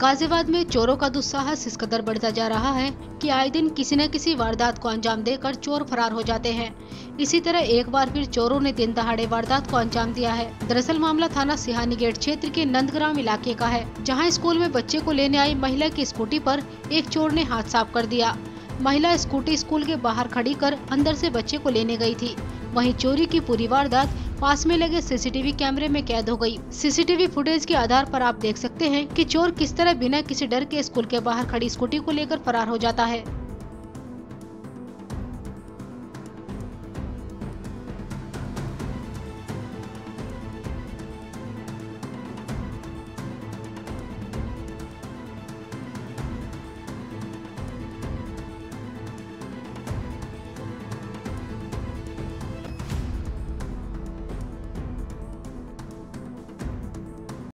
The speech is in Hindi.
गाजियाबाद में चोरों का दुस्साहस, इस कदर बढ़ता जा रहा है कि आए दिन किसी न किसी वारदात को अंजाम देकर चोर फरार हो जाते हैं। इसी तरह एक बार फिर चोरों ने दिन दहाड़े वारदात को अंजाम दिया है। दरअसल मामला थाना सिहानी गेट क्षेत्र के नंदग्राम इलाके का है, जहाँ स्कूल में बच्चे को लेने आई महिला की स्कूटी पर एक चोर ने हाथ साफ़ कर दिया। महिला स्कूटी स्कूल के बाहर खड़ी कर अंदर से बच्चे को लेने गई थी। वहीं चोरी की पूरी वारदात पास में लगे सीसीटीवी कैमरे में कैद हो गई। सीसीटीवी फुटेज के आधार पर आप देख सकते हैं कि चोर किस तरह बिना किसी डर के स्कूल के बाहर खड़ी स्कूटी को लेकर फरार हो जाता है